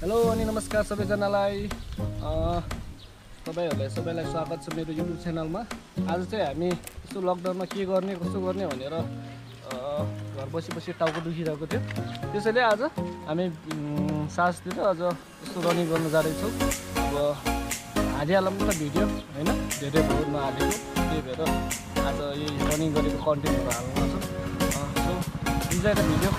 Hello अनि नमस्कार सबैजनालाई। तपाईँहरूलाई सबैलाई स्वागत छ मेरो युट्युब च्यानलमा। आज चाहिँ हामी यस्तो लकडाउनमा के गर्ने कसो गर्ने भनेर घर बसी बसी टाउको दुखिरहेको थियो। त्यसैले आज हामी सासतिर अझ यस्तो रनिङ गर्न जाँदैछौँ। अब हालिहालौँ त भिडियो होइन? धेरै भयो नहालेको त्यही भएर आज यही रनिङ गरेको कन्टेन्टहरू हाल्नु छ। सो इन्जोय भिडियो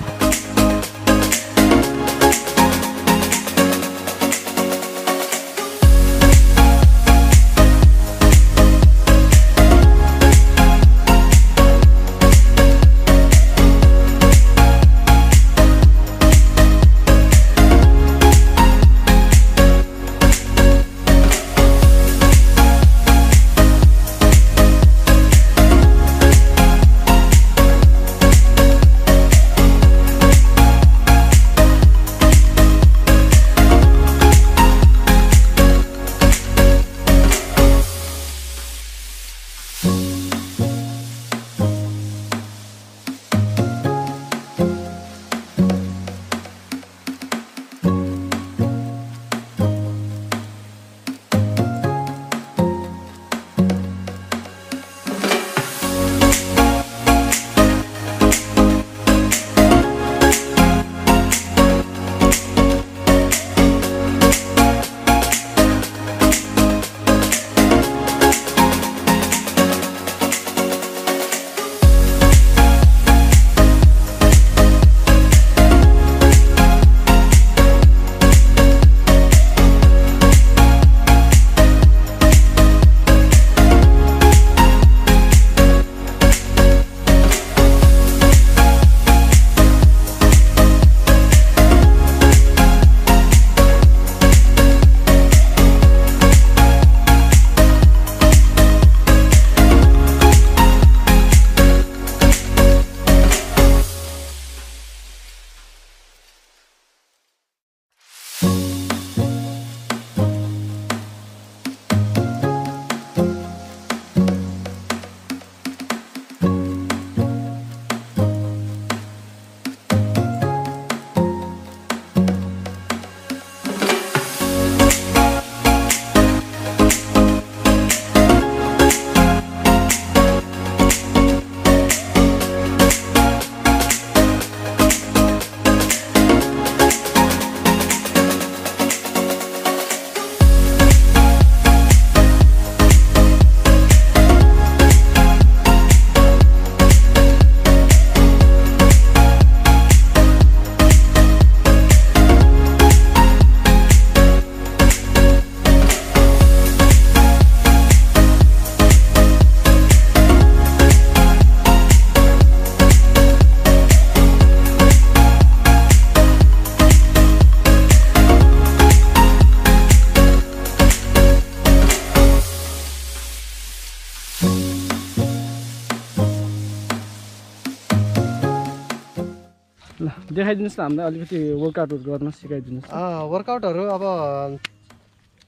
ल देखाइदिनुहोस् न हामीलाई अलिकति वर्कआउटहरू गर्न सिकाइदिनुहोस्। वर्कआउटहरू अब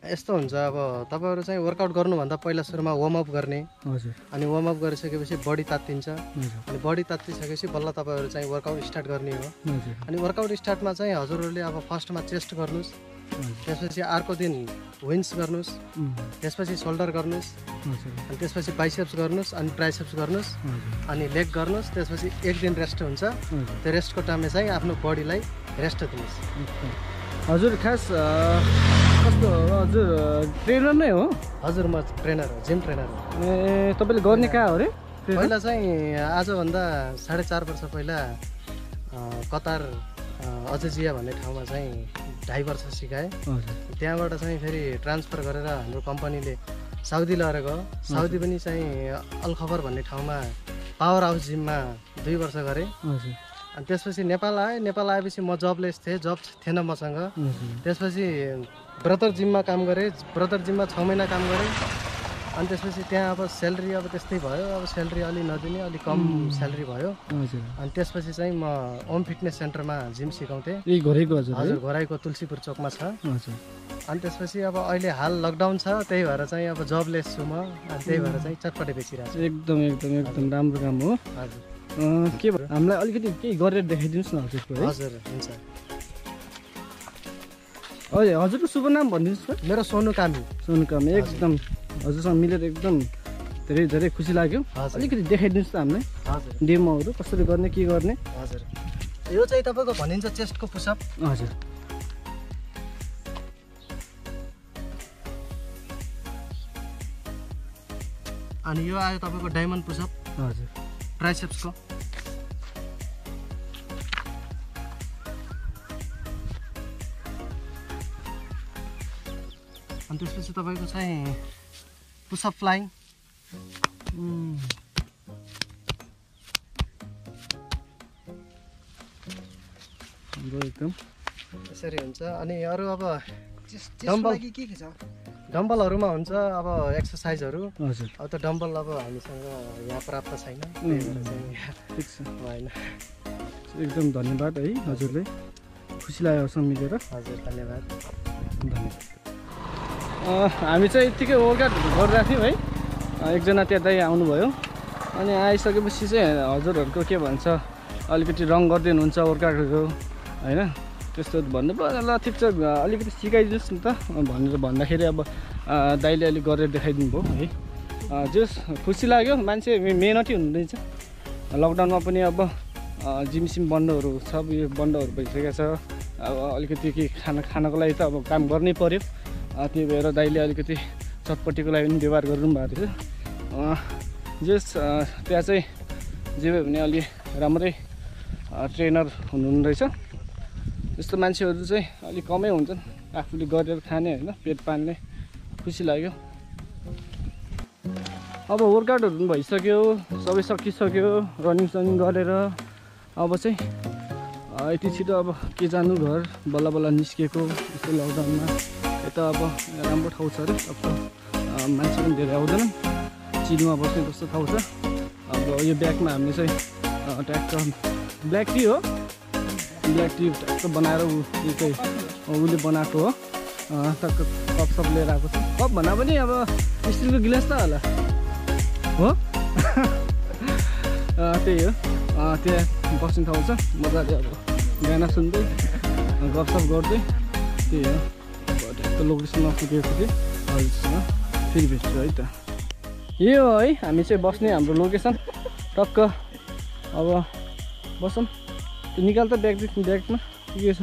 यस्तो हुन्छ अब तपाईँहरू चाहिँ वर्कआउट गर्नुभन्दा पहिला सुरुमा वार्मअप गर्ने। हजुर। अनि वार्मअप गरिसकेपछि बडी तात्तिन्छ। अनि बडी तात्तिसकेपछि बल्ल तपाईँहरू चाहिँ वर्कआउट स्टार्ट गर्ने हो। अनि वर्कआउट स्टार्टमा चाहिँ हजुरहरूले अब फर्स्टमा चेस्ट गर्नुहोस्। त्यसपछि अर्को दिन विन्स गर्नुहोस्। त्यसपछि सोल्डर गर्नुहोस्। अनि त्यसपछि बाइसेप्स गर्नुहोस् अनि ट्राइसेप्स गर्नुहोस्। अनि लेग गर्नुहोस्। त्यसपछि एक दिन रेस्ट हुन्छ। त्यो रेस्टको टाइममा चाहिँ आफ्नो बडीलाई रेस्ट दिनुहोस्। हजुर खास कस्तो? हजुर ट्रेनर नै हो? हजुर म ट्रेनर हो जिम ट्रेनर हो। ए तपाईँले गर्ने कहाँ हो अरे पहिला चाहिँ आजभन्दा साढे चार वर्ष पहिला कतार अजजिया भन्ने ठाउँमा चाहिँ ढाई वर्ष सिकाएँ। त्यहाँबाट चाहिँ फेरि ट्रान्सफर गरेर हाम्रो कम्पनीले साउदी लगेर गयो। साउदी पनि चाहिँ अलखबर भन्ने ठाउँमा पावर हाउस जिममा दुई वर्ष गरेँ। अनि त्यसपछि नेपाल आएँ। नेपाल आएपछि म जबलेस थिएँ। जब थिएन मसँग। त्यसपछि ब्रदर जिममा काम गरेँ। ब्रदर जिममा छ महिना काम गरेँ। अनि त्यसपछि त्यहाँ अब स्यालेरी अब त्यस्तै भयो। अब स्यालेरी अलि नदिने अलिक कम स्यालेरी भयो। हजुर। अनि त्यसपछि चाहिँ म ओम फिटनेस सेन्टरमा जिम सिकाउँथेँ। घरेको हजुर घोराइको तुलसीपुर चोकमा छ। हजुर। अनि त्यसपछि अब अहिले हाल लकडाउन छ त्यही भएर चाहिँ अब जबलेस छु म। अनि त्यही भएर चाहिँ चटपटे बेचिरहेको एकदम एकदम एकदम राम्रो काम हो। छु हजुर के भयो? हामीलाई अलिकति केही गरेर देखाइदिनुहोस् न हजुरको है। हजुर हुन्छ। हजुर हजुरको शुभ नाम भनिदिनुहोस् त। मेरो सोनु कामी। सोनु काम एकदम हजुरसँग मिलेर एकदम धेरै धेरै खुसी लाग्यो। अलिकति देखाइदिनुहोस् त हामीलाई। डेमोहरू कसरी गर्ने के गर्ने? हजुर। यो चाहिँ तपाईँको भनिन्छ चेस्टको पुसअप। हजुर। अनि यो आयो तपाईँको डायमन्ड पुसअप। हजुर। ट्राइसेप्सको। त्यसपछि तपाईँको चाहिँ पुसअप फ्लाइङ हाम्रो एकदम। यसरी हुन्छ। अनि अरू अब डम्बल। लागि के के छ? डम्बलहरूमा हुन्छ अब एक्सर्साइजहरू। हजुर। अब त डम्बल अब हामीसँग यहाँ प्राप्त छैन। त्यही भएर चाहिँ ठिक छ। होइन। एकदम धन्यवाद है हजुरले। खुसी लाग्यो मिलेर। हजुर धन्यवाद। धन्यवाद। हामी चाहिँ यत्तिकै वर्कआउट गरिरहेको थियौँ है। एकजना त्यहाँ दाइ आउनुभयो। अनि आइसकेपछि चाहिँ हजुरहरूको के भन्छ अलिकति रङ गर्दै हुनुहुन्छ वर्कआउटहरू होइन? त्यस्तो भन्नु पर्यो ल ठिक छ अलिकति सिकाइदिनुहोस् न त। भनेर भन्दाखेरि अब दाइले अलिक गरेर देखाइदिनु भयो है। जस खुसी लाग्यो। मान्छे मेहनती हुनुहुँदैछ। लकडाउनमा पनि अब अँ, जिम सिम बन्डहरू सब यो बन्डहरू भइसकेको छ। अब अलिकति के खाना खानको लागि त अब काम गर्नै पऱ्यो त्यही भएर दाइले अलिकति चटपट्टिको लागि पनि व्यवहार गरिदिनु भएको थियो। जस त्यहाँ चाहिँ जे भयो भने अलि राम्रै ट्रेनर हुनुहुँदो रहेछ। यस्तो मान्छेहरू चाहिँ अलिक कमै हुन्छन्। आफूले गरेर खाने होइन पेट पाल्ने खुसी लाग्यो। अब वर्कआउटहरू पनि भइसक्यो सबै सकिसक्यो रनिङ सनिङ गरेर। अब चाहिँ यति छिटो अब के जानु घर बल्ल बल्ल निस्किएको यस्तो लकडाउनमा यता अब राम्रो ठाउँ छ अरे। अब मान्छे पनि धेरै आउँदैनन् चिनुमा बस्ने जस्तो ठाउँ छ। अब यो ब्यागमा हामीले चाहिँ ट्याक्क ब्ल्याक टी हो। ब्ल्याक टी ट्याक्क बनाएर ऊ यो चाहिँ उसले बनाएको हो। टक्क कप सप लिएर आएको छ। कप भन्दा पनि अब स्टिलको गिलास त होला। हो? त्यही हो। त्यहाँ बस्ने ठाउँ छ। मजाले अब गाना सुन्दै अँ, गफसफ गर्दै त्यही हो। लोकेसनमा पुगेको थिएँ फेरि भेट्छु है त। यो हो है हामी चाहिँ बस्ने हाम्रो लोकेसन। टक्क। अब बसौँ। त्यो निकाल त ब्याग ब्यागमा। के छ?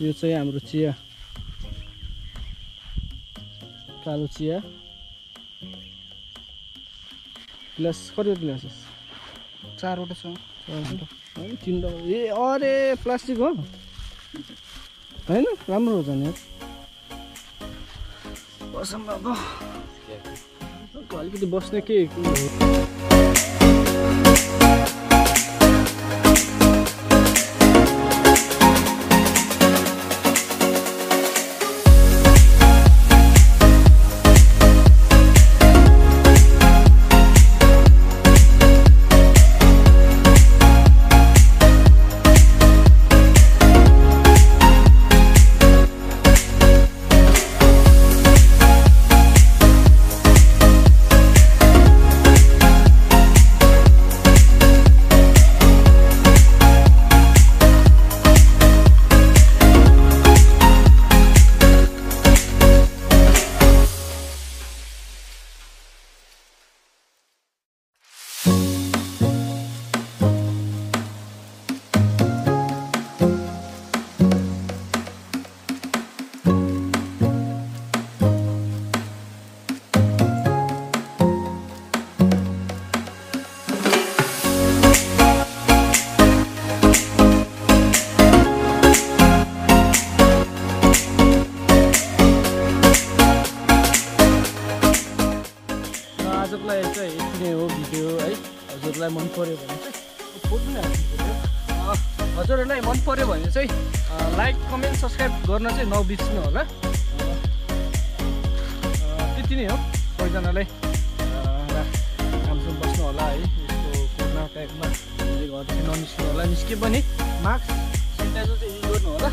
यो चाहिँ हाम्रो चिया। कालो चिया। गिलास कति गिलास चारवटा छ। ए अरे प्लास्टिक हो। होइन? राम्रो हो झन् यार बसौँ अब अलिकति बस्ने के? पऱ्यो भने चाहिँ हजुरहरूलाई मन पऱ्यो भने चाहिँ लाइक कमेन्ट सब्सक्राइब गर्न चाहिँ नबिर्सिनु होला। त्यति नै हो सबैजनालाई। राम्रोसँग बस्नु होला है यस्तो कोरोना टाइममा। घरदेखि ननिस्किनु होला। निस्के पनि मास्क सेनिटाइजर चाहिँ युज गर्नु होला।